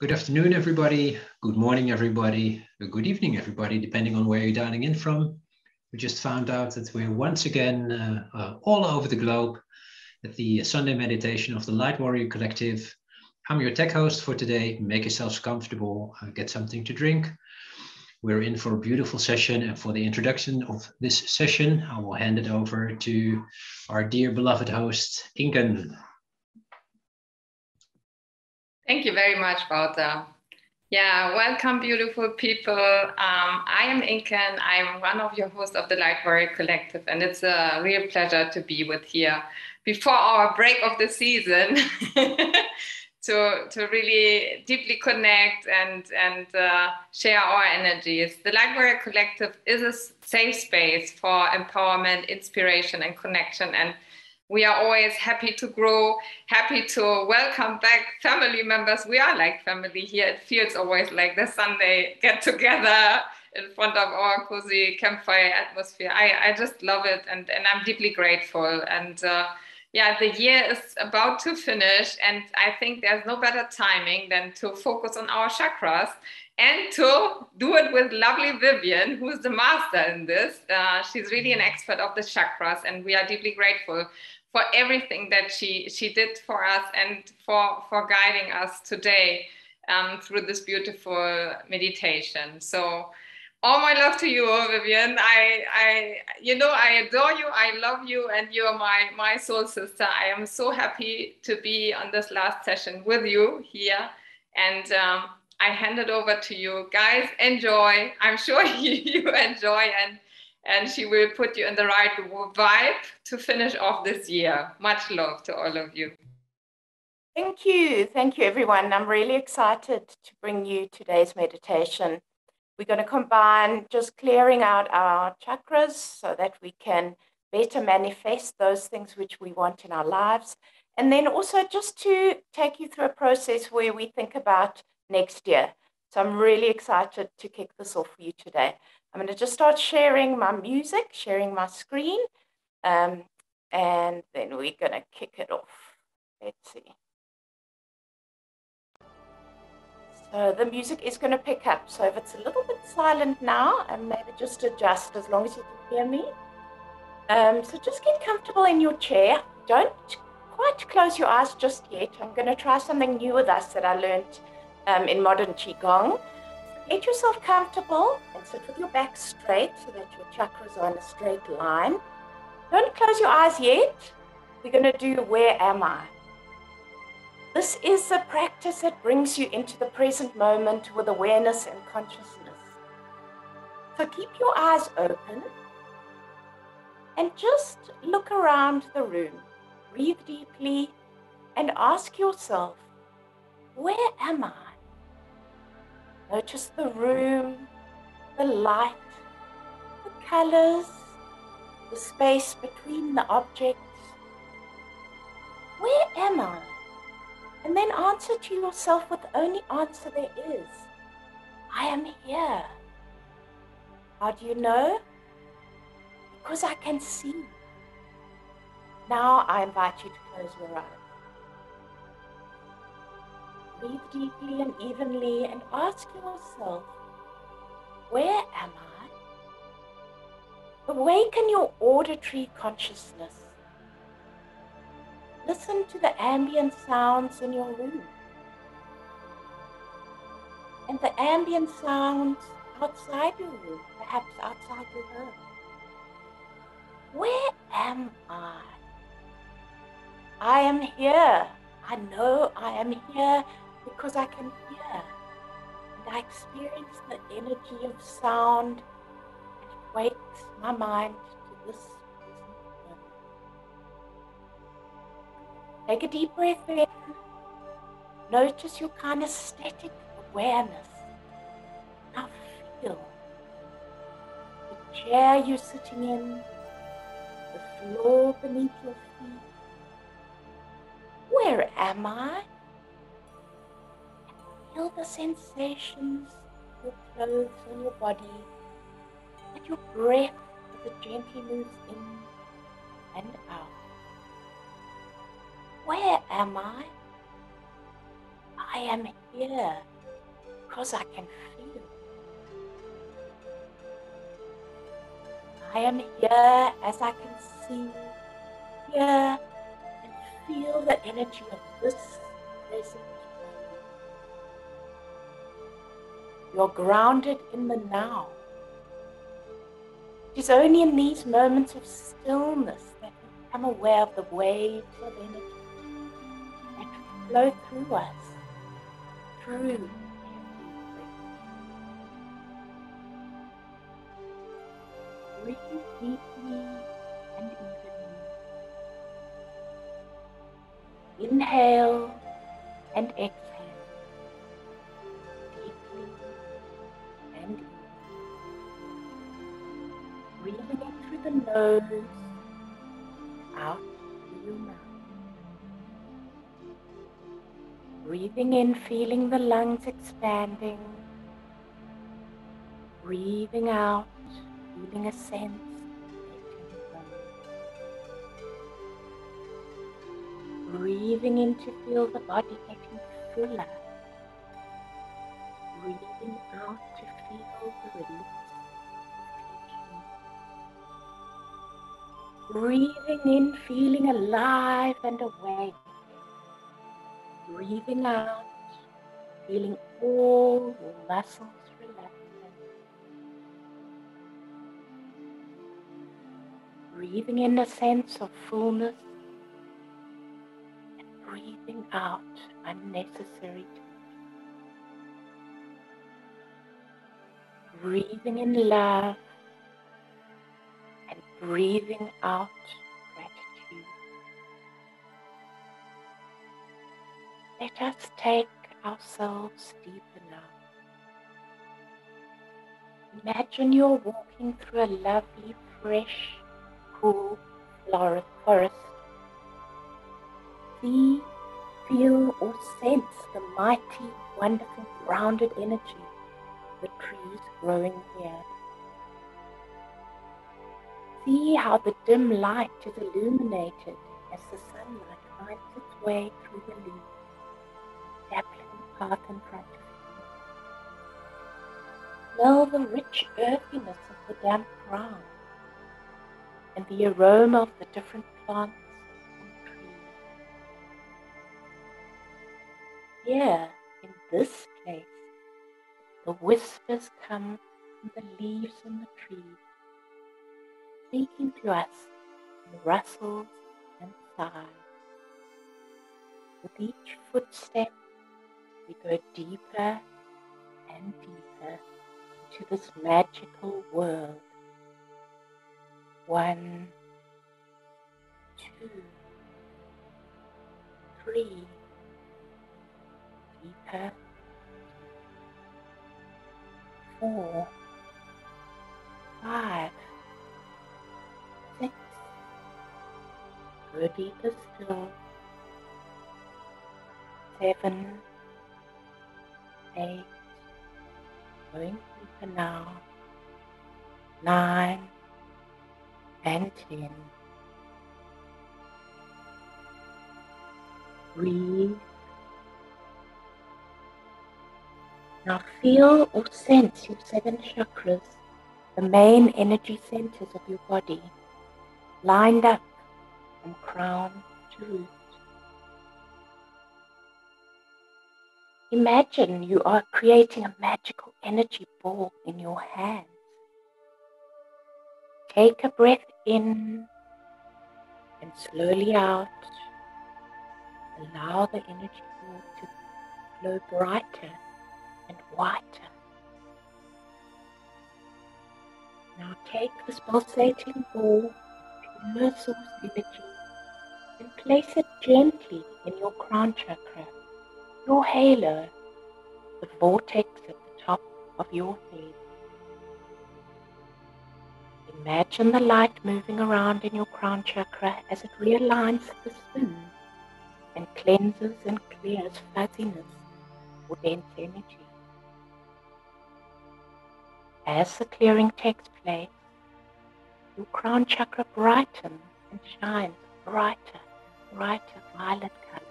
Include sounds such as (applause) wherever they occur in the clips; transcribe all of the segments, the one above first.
Good afternoon, everybody. Good morning, everybody. Good evening, everybody, depending on where you're dialing in from. We just found out that we're once again uh, uh, all over the globe at the Sunday meditation of the Light Warrior Collective. I'm your tech host for today. Make yourselves comfortable, uh, get something to drink. We're in for a beautiful session, and for the introduction of this session, I will hand it over to our dear beloved host, Inken. Thank you very much, Wouter. Yeah, welcome, beautiful people. Um, I am Inken. I'm one of your hosts of the Warrior Collective, and it's a real pleasure to be with here before our break of the season (laughs) to, to really deeply connect and, and uh, share our energies. The Warrior Collective is a safe space for empowerment, inspiration, and connection. And we are always happy to grow, happy to welcome back family members. We are like family here. It feels always like the Sunday get together in front of our cozy campfire atmosphere. I, I just love it and, and I'm deeply grateful. And uh, yeah, the year is about to finish, and I think there's no better timing than to focus on our chakras and to do it with lovely Vivienne, who's the master in this. Uh, she's really an expert of the chakras, and we are deeply grateful for everything that she she did for us and for for guiding us today um, through this beautiful meditation. So all my love to you, Vivienne. I, I, you know, I adore you. I love you, and you are my my soul sister. I am so happy to be on this last session with you here, and um, I hand it over to you, guys. Enjoy. I'm sure you, (laughs) you enjoy, and and she will put you in the right vibe to finish off this year. Much love to all of you. Thank you. Thank you, everyone. I'm really excited to bring you today's meditation. We're going to combine just clearing out our chakras so that we can better manifest those things which we want in our lives. And then also just to take you through a process where we think about next year. So I'm really excited to kick this off for you today. I'm going to just start sharing my music, sharing my screen, um, and then we're going to kick it off. Let's see. So the music is going to pick up. So if it's a little bit silent now, and maybe just adjust as long as you can hear me. Um, so just get comfortable in your chair. Don't quite close your eyes just yet. I'm going to try something new with us that I learned um, in modern Qigong. Get yourself comfortable and sit with your back straight so that your chakras are in a straight line. Don't close your eyes yet. We're going to do Where Am I? This is a practice that brings you into the present moment with awareness and consciousness. So keep your eyes open and just look around the room. Breathe deeply and ask yourself, Where am I? Notice the room, the light, the colors, the space between the objects. Where am I? And then answer to yourself with the only answer there is I am here. How do you know? Because I can see. Now I invite you to close your eyes. Breathe deeply and evenly and ask yourself, where am I? Awaken your auditory consciousness. Listen to the ambient sounds in your room and the ambient sounds outside your room, perhaps outside your home. Where am I? I am here. I know I am here because I can hear and I experience the energy of sound and it wakes my mind to this moment. Take a deep breath in. Notice your kinesthetic awareness. Now feel the chair you're sitting in, the floor beneath your feet. Where am I? Feel the sensations of your clothes on your body and your breath as it gently moves in and out. Where am I? I am here. because I can feel. I am here as I can see, here and feel the energy of this present You're grounded in the now. It is only in these moments of stillness that we become aware of the waves of energy that flow through us, through. Breathe deeply and evenly. Inhale and exhale. Nose, out through your mouth. Breathing in, feeling the lungs expanding. Breathing out, feeling a sense. Breathing in to feel the body getting fuller. Breathing out to feel the release Breathing in, feeling alive and awake. Breathing out, feeling all your muscles relaxing. Breathing in a sense of fullness and breathing out unnecessary. Breathing in love breathing out gratitude. Let us take ourselves deeper now. Imagine you're walking through a lovely, fresh, cool forest. See, feel, or sense the mighty, wonderful, grounded energy the trees growing here. See how the dim light is illuminated as the sunlight finds its way through the leaves, dappling the path in front of you. Smell the rich earthiness of the damp ground and the aroma of the different plants and trees. Here, in this place, the whispers come from the leaves on the trees, speaking to us in rustles and sighs. With each footstep, we go deeper and deeper into this magical world. One, two, three, deeper, four, five, go deeper still, seven, eight, going deeper now, nine, and ten. Breathe. Now feel or sense your seven chakras, the main energy centers of your body, lined up from crown to root. Imagine you are creating a magical energy ball in your hands. Take a breath in and slowly out. Allow the energy ball to flow brighter and whiter. Now take this pulsating ball pure source energy and place it gently in your crown chakra, your halo, the vortex at the top of your head. Imagine the light moving around in your crown chakra as it realigns the spin and cleanses and clears fuzziness or dense energy. As the clearing takes place, your crown chakra brightens and shines brighter and brighter violet color.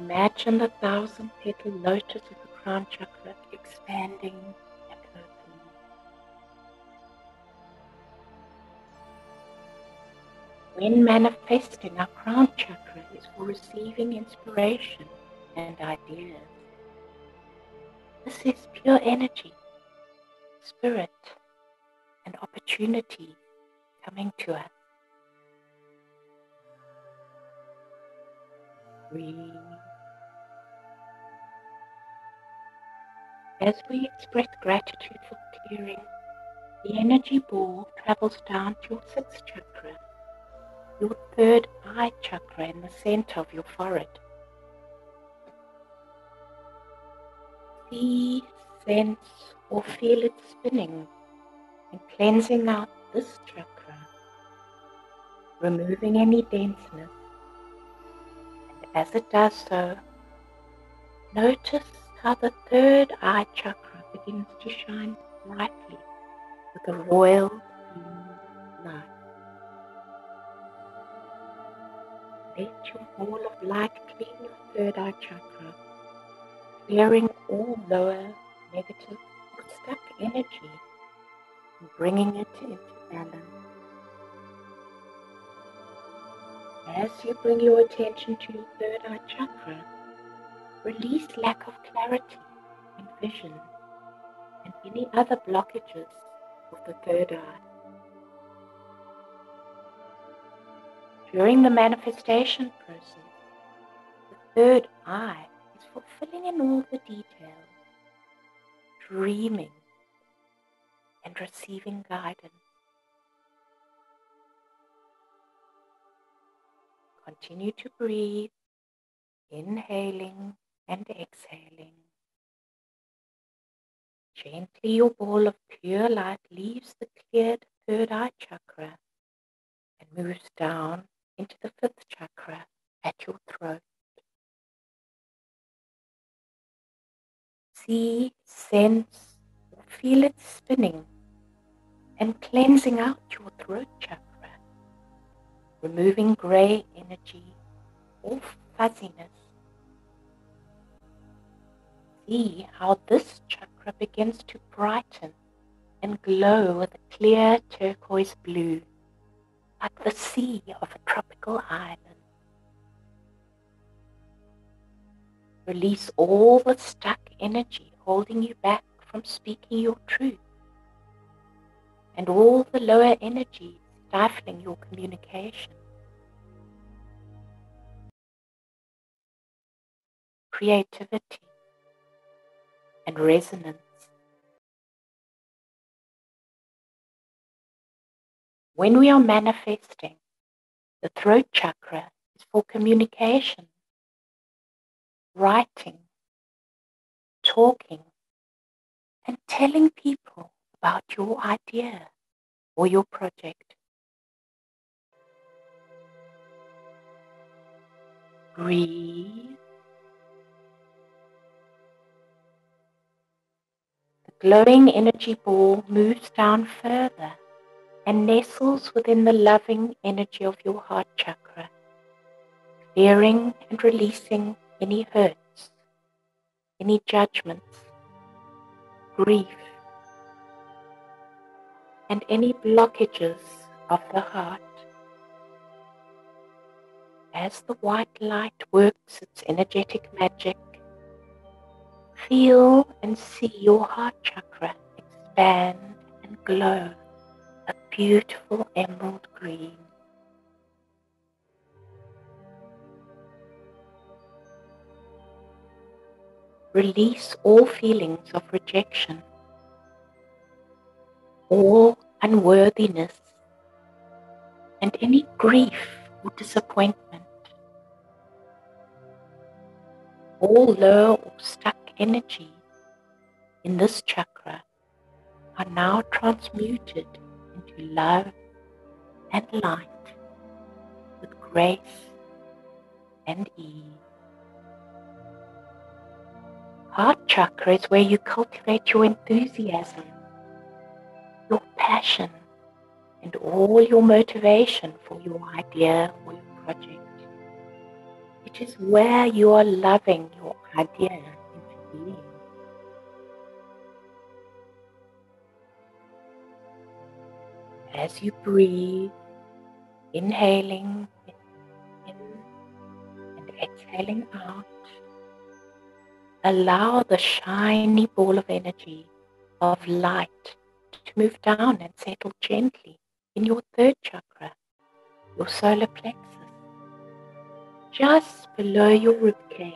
Imagine the thousand petal lotus of the crown chakra expanding and opening. When manifesting, our crown chakra is for receiving inspiration and ideas. This is pure energy, spirit, and opportunity coming to us. As we express gratitude for clearing, the energy ball travels down to your sixth chakra, your third eye chakra in the center of your forehead. See, sense, or feel it spinning and cleansing out this chakra, removing any denseness. And as it does so, notice how the third eye chakra begins to shine brightly with a royal blue light. Let your ball of light clean your third eye chakra, clearing all lower, negative, or stuck energy and bringing it into balance. As you bring your attention to your third eye chakra, Release lack of clarity and vision and any other blockages of the third eye. During the manifestation process, the third eye is fulfilling in all the details, dreaming and receiving guidance. Continue to breathe, inhaling and exhaling. Gently, your ball of pure light leaves the cleared third eye chakra and moves down into the fifth chakra at your throat. See, sense, feel it spinning and cleansing out your throat chakra, removing grey energy or fuzziness see how this chakra begins to brighten and glow with a clear turquoise blue, like the sea of a tropical island. Release all the stuck energy holding you back from speaking your truth, and all the lower energy stifling your communication. Creativity and resonance. When we are manifesting, the throat chakra is for communication, writing, talking, and telling people about your idea or your project. Breathe The glowing energy ball moves down further and nestles within the loving energy of your heart chakra, clearing and releasing any hurts, any judgments, grief, and any blockages of the heart. As the white light works its energetic magic, Feel and see your heart chakra expand and glow a beautiful emerald green. Release all feelings of rejection, all unworthiness, and any grief or disappointment. All low or stuck energy in this chakra are now transmuted into love and light with grace and ease. Heart chakra is where you cultivate your enthusiasm, your passion, and all your motivation for your idea or your project. It is where you are loving your idea into being. As you breathe, inhaling in and exhaling out, allow the shiny ball of energy, of light, to move down and settle gently in your third chakra, your solar plexus, just below your rib cage.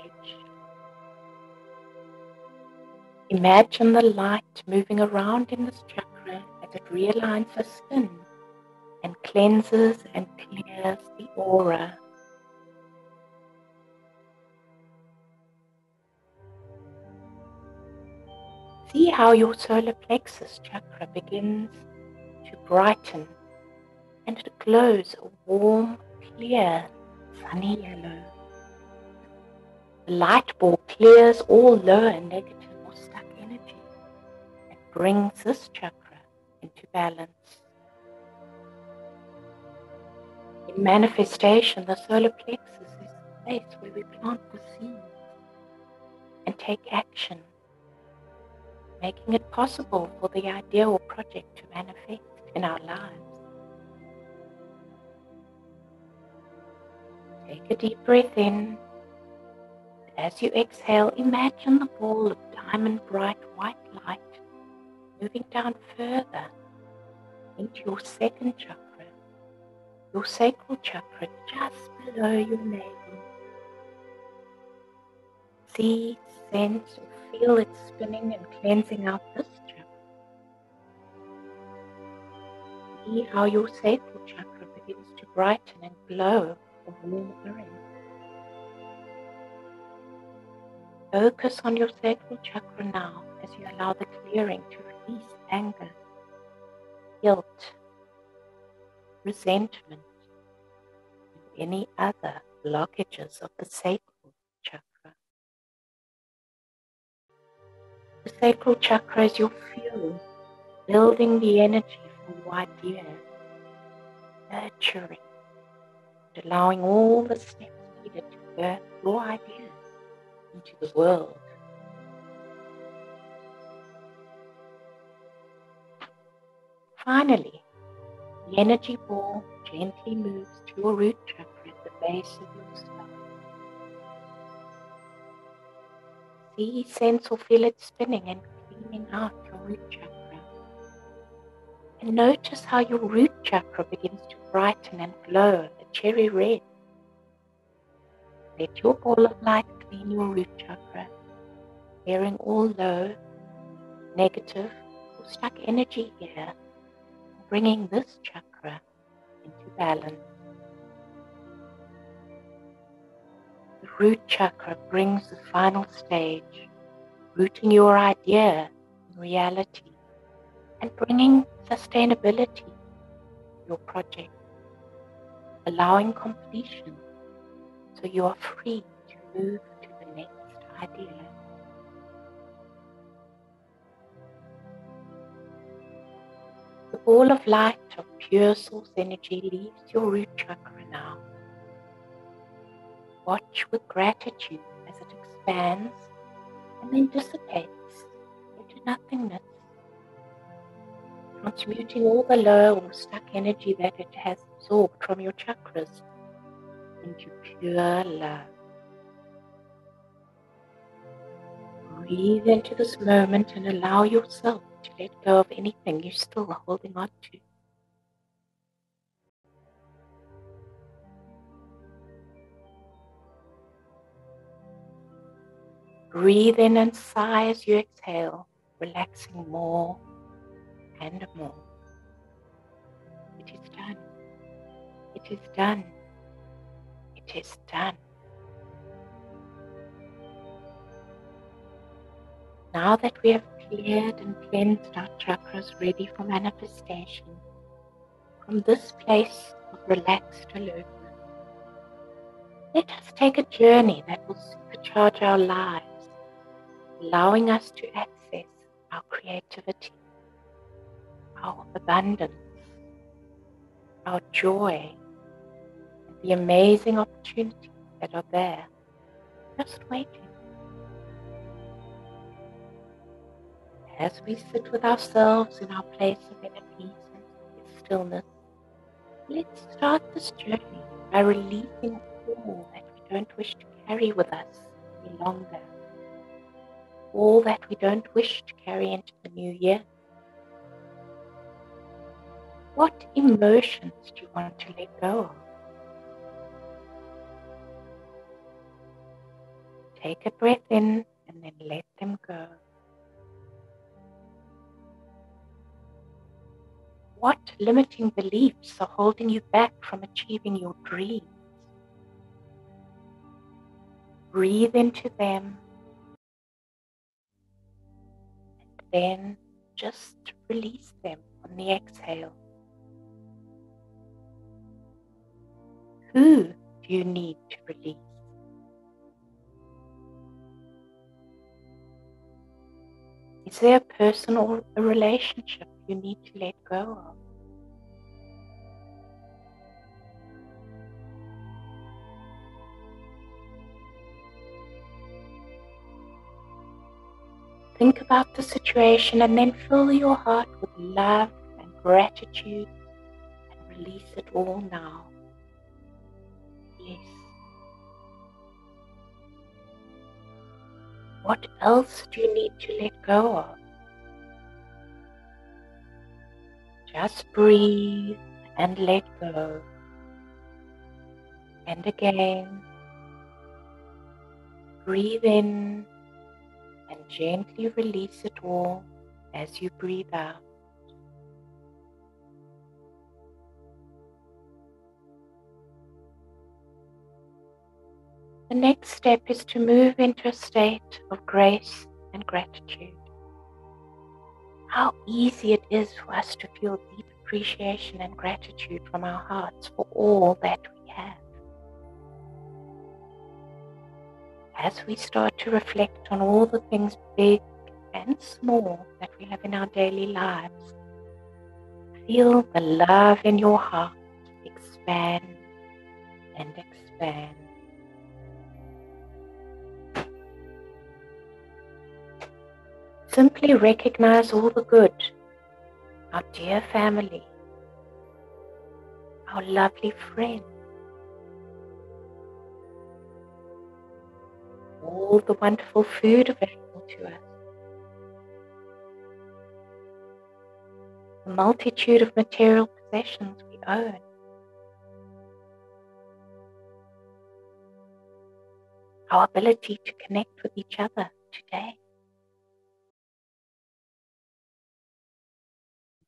Imagine the light moving around in this chakra as it realigns the skin and cleanses and clears the aura. See how your solar plexus chakra begins to brighten and it glows a warm, clear, sunny yellow. The light ball clears all lower negative or stuck energy and brings this chakra into balance. In manifestation, the solar plexus is the place where we plant the seeds and take action, making it possible for the idea or project to manifest in our lives. Take a deep breath in. As you exhale, imagine the ball of diamond bright white light moving down further into your second chakra your sacral chakra just below your navel. See, sense, or feel it spinning and cleansing out this chakra. See how your sacral chakra begins to brighten and glow Focus on your sacral chakra now as you allow the clearing to release anger, guilt, resentment, and any other blockages of the sacral chakra. The sacral chakra is your fuel, building the energy for your idea, nurturing, allowing all the steps needed to birth your ideas into the world. Finally, the energy ball gently moves to your root chakra at the base of your spine. See, sense, or feel it spinning and cleaning out your root chakra. And notice how your root chakra begins to brighten and glow cherry red. Let your ball of light clean your root chakra, clearing all low, negative, or stuck energy here bringing this chakra into balance. The root chakra brings the final stage, rooting your idea in reality and bringing sustainability to your project, allowing completion so you are free to move to the next idea. The ball of light of pure source energy leaves your root chakra now. Watch with gratitude as it expands and then dissipates into nothingness, transmuting all the low or stuck energy that it has absorbed from your chakras into pure love. Breathe into this moment and allow yourself to let go of anything you're still holding on to. Breathe in and sigh as you exhale, relaxing more and more. It is done. It is done. Now that we have cleared and cleansed our chakras ready for manifestation, from this place of relaxed alertness, let us take a journey that will supercharge our lives allowing us to access our creativity, our abundance, our joy, the amazing opportunities that are there, just waiting. As we sit with ourselves in our place of inner peace and stillness, let's start this journey by releasing all that we don't wish to carry with us any longer. All that we don't wish to carry into the new year. What emotions do you want to let go of? Take a breath in and then let them go. What limiting beliefs are holding you back from achieving your dreams? Breathe into them and then just release them on the exhale. Who do you need to release? Is there a person or a relationship you need to let go of? Think about the situation and then fill your heart with love and gratitude and release it all now. What else do you need to let go of? Just breathe and let go. And again, breathe in and gently release it all as you breathe out. The next step is to move into a state of grace and gratitude. How easy it is for us to feel deep appreciation and gratitude from our hearts for all that we have. As we start to reflect on all the things big and small that we have in our daily lives, feel the love in your heart expand and expand. Simply recognize all the good, our dear family, our lovely friends, all the wonderful food available to us, the multitude of material possessions we own. Our ability to connect with each other today.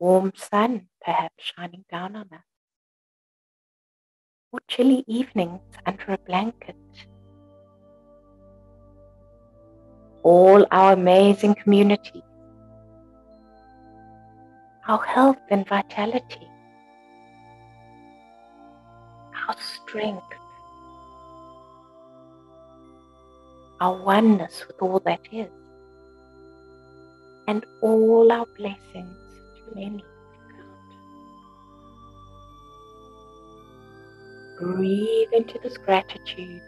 Warm sun perhaps shining down on us, or chilly evenings under a blanket. All our amazing community, our health and vitality, our strength, our oneness with all that is, and all our blessings many Breathe into this gratitude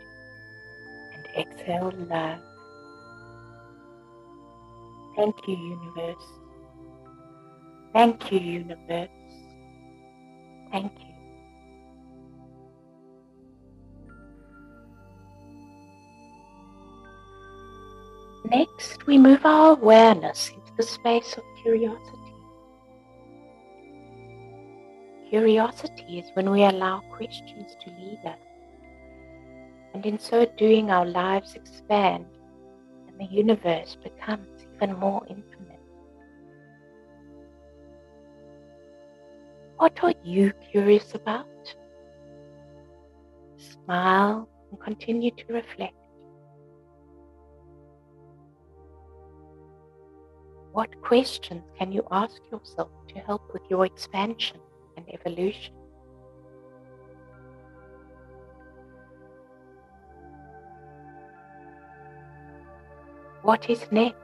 and exhale love. Thank you, universe. Thank you, universe. Thank you. Next, we move our awareness into the space of curiosity. Curiosity is when we allow questions to lead us. And in so doing, our lives expand and the universe becomes even more infinite. What are you curious about? Smile and continue to reflect. What questions can you ask yourself to help with your expansion? and evolution. What is next?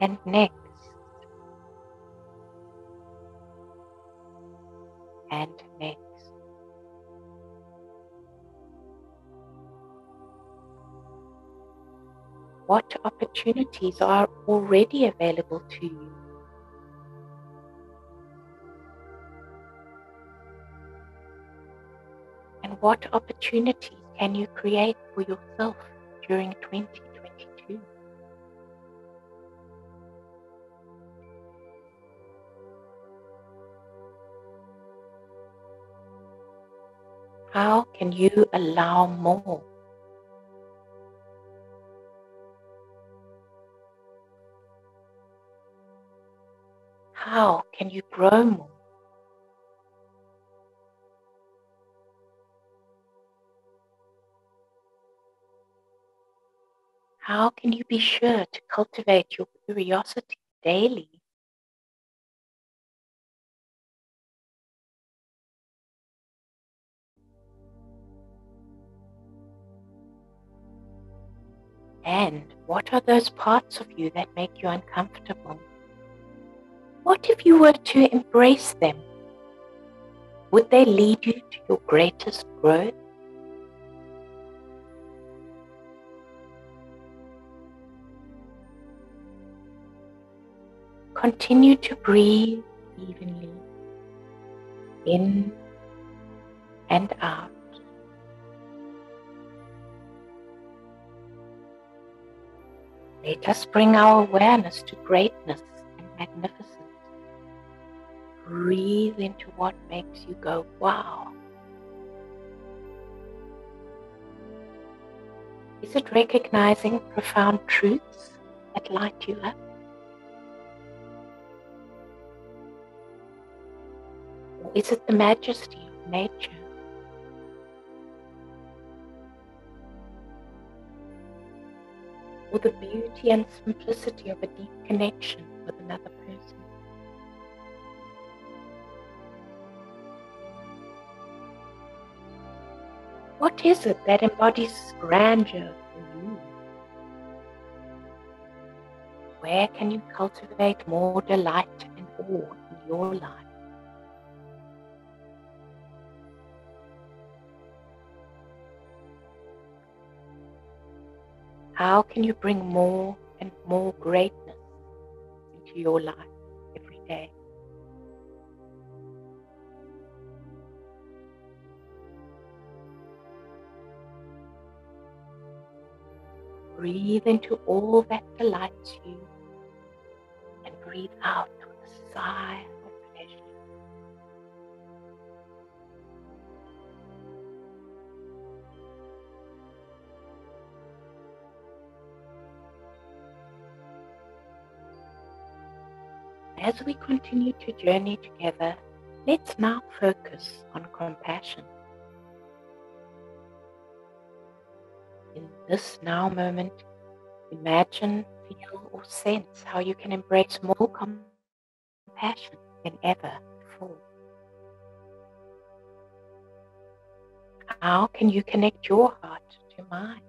And next, and next. What opportunities are already available to you? What opportunities can you create for yourself during 2022? How can you allow more? How can you grow more? How can you be sure to cultivate your curiosity daily? And what are those parts of you that make you uncomfortable? What if you were to embrace them? Would they lead you to your greatest growth? Continue to breathe evenly in and out. Let us bring our awareness to greatness and magnificence. Breathe into what makes you go, wow. Is it recognizing profound truths that light you up? Is it the majesty of nature? Or the beauty and simplicity of a deep connection with another person? What is it that embodies grandeur for you? Where can you cultivate more delight and awe in your life? How can you bring more and more greatness into your life every day? Breathe into all that delights you and breathe out with a sigh As we continue to journey together, let's now focus on compassion. In this now moment, imagine, feel, or sense how you can embrace more compassion than ever before. How can you connect your heart to mine?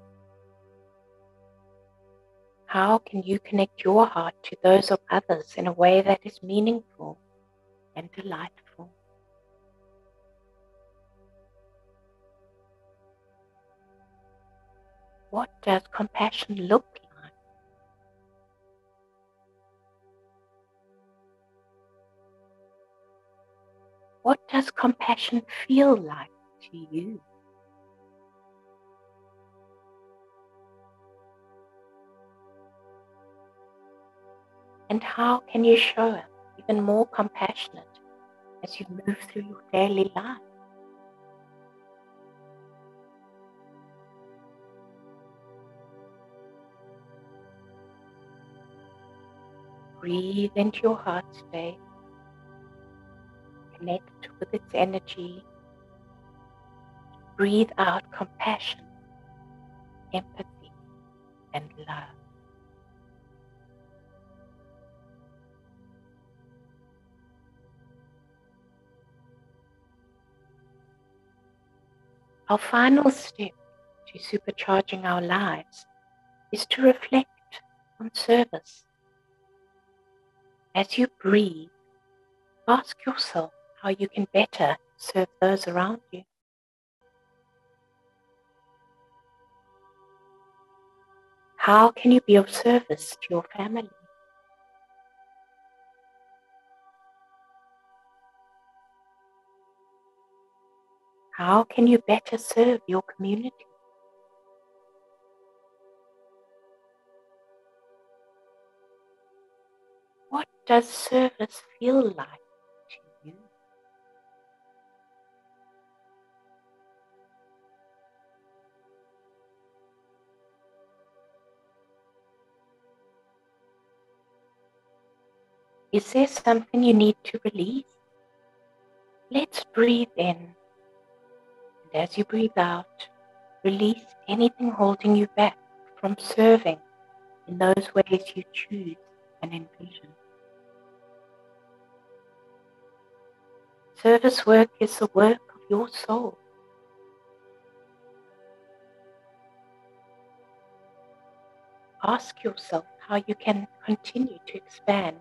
How can you connect your heart to those of others in a way that is meaningful and delightful? What does compassion look like? What does compassion feel like to you? And how can you show up even more compassionate as you move through your daily life? Breathe into your heart space. Connect with its energy. Breathe out compassion, empathy, and love. Our final step to supercharging our lives is to reflect on service. As you breathe, ask yourself how you can better serve those around you. How can you be of service to your family? How can you better serve your community? What does service feel like to you? Is there something you need to release? Let's breathe in. And as you breathe out, release anything holding you back from serving in those ways you choose and envision. Service work is the work of your soul. Ask yourself how you can continue to expand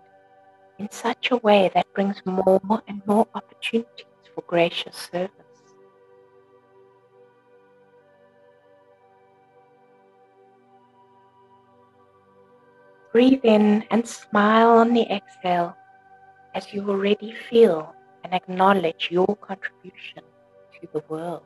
in such a way that brings more and more opportunities for gracious service. Breathe in and smile on the exhale as you already feel and acknowledge your contribution to the world.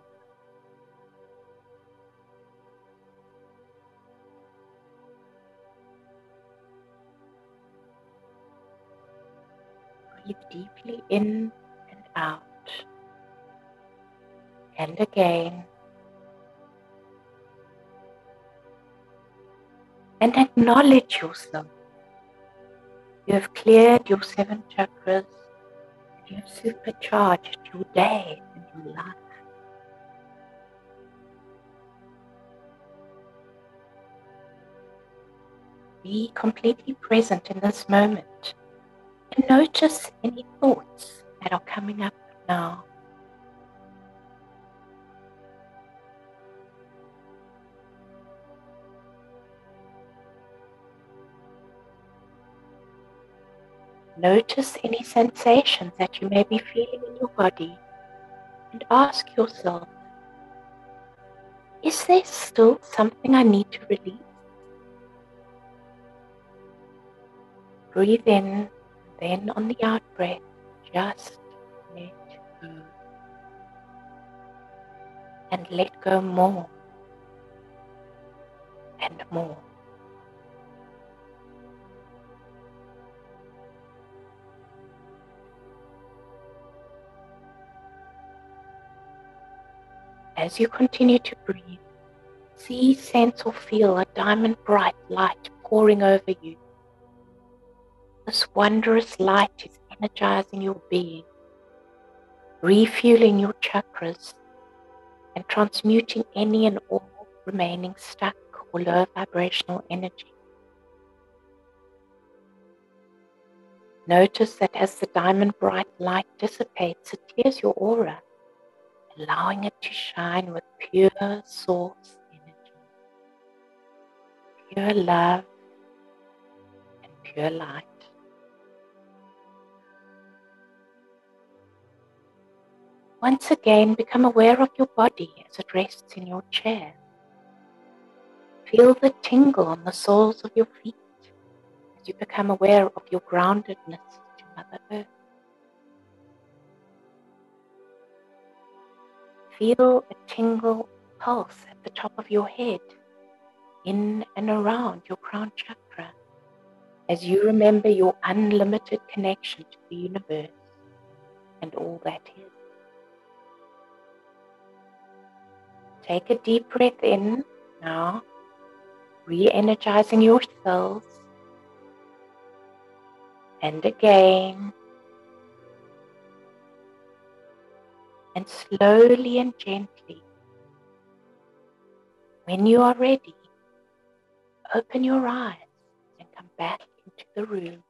Breathe deeply in and out. And again. And acknowledge yourself. You have cleared your seven chakras you have supercharged your day and your life. Be completely present in this moment and notice any thoughts that are coming up now. Notice any sensations that you may be feeling in your body and ask yourself Is there still something I need to release? Breathe in, then on the out breath, just let go. And let go more and more. As you continue to breathe, see, sense, or feel a diamond bright light pouring over you. This wondrous light is energizing your being, refueling your chakras, and transmuting any and all remaining stuck or low vibrational energy. Notice that as the diamond bright light dissipates, it clears your aura allowing it to shine with pure source energy, pure love, and pure light. Once again, become aware of your body as it rests in your chair. Feel the tingle on the soles of your feet as you become aware of your groundedness to Mother Earth. Feel a tingle pulse at the top of your head, in and around your crown chakra, as you remember your unlimited connection to the universe and all that is. Take a deep breath in now, re energizing your cells. And again, and slowly and gently. When you are ready, open your eyes and come back into the room.